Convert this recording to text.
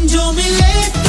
Come join me late.